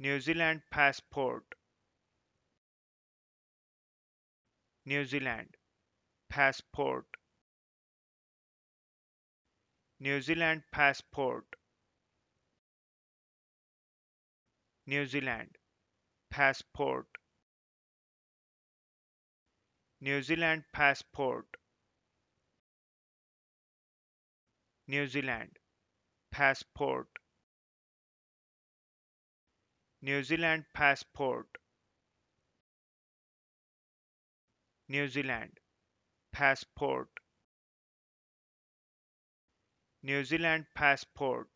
New Zealand passport. New Zealand passport. New Zealand passport. New Zealand passport. New Zealand passport. New Zealand passport New Zealand passport. New Zealand passport. New Zealand passport